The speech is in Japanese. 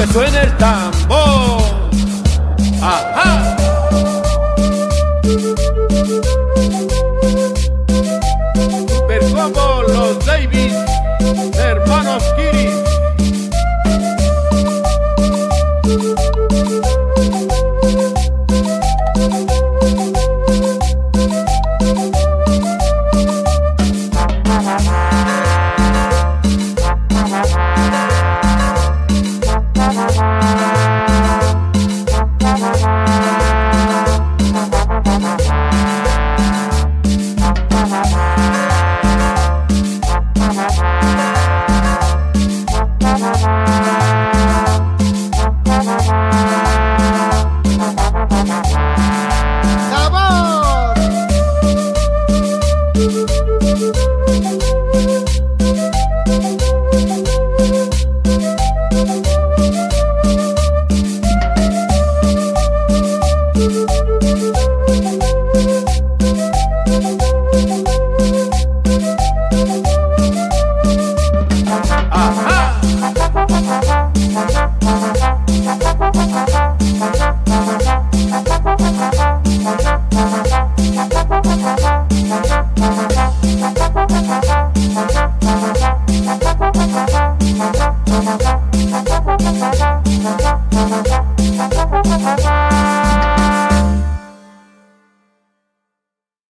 que suene el tambor. ¡Ajá! ¡Vamos! Bye.